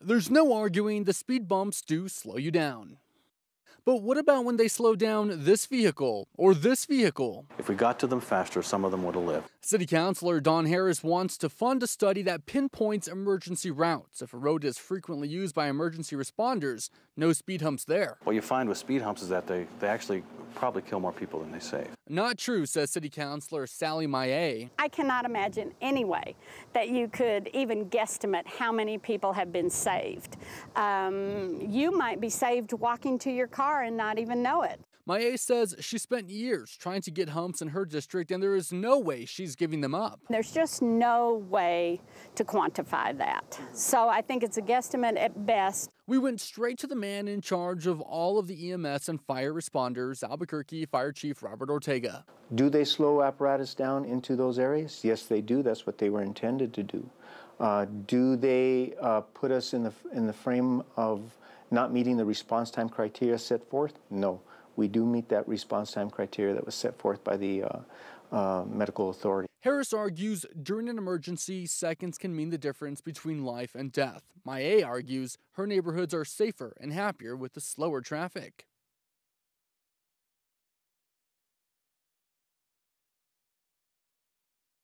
There's no arguing the speed bumps do slow you down. But what about when they slow down this vehicle or this vehicle? If we got to them faster, some of them would have lived. City Councilor Don Harris wants to fund a study that pinpoints emergency routes. If a road is frequently used by emergency responders, no speed humps there. What you find with speed humps is that they, they actually probably kill more people than they save. Not true, says City Councilor Sally Mayer. I cannot imagine any way that you could even guesstimate how many people have been saved. Um, you might be saved walking to your car and not even know it. Mayer says she spent years trying to get humps in her district, and there is no way she's giving them up. There's just no way to quantify that. So I think it's a guesstimate at best. We went straight to the man in charge of all of the EMS and fire responders, Albuquerque Fire Chief Robert Ortega. Do they slow apparatus down into those areas? Yes, they do. That's what they were intended to do. Uh, do they uh, put us in the in the frame of not meeting the response time criteria set forth? No we do meet that response time criteria that was set forth by the uh, uh, medical authority. Harris argues during an emergency, seconds can mean the difference between life and death. Mayer argues her neighborhoods are safer and happier with the slower traffic.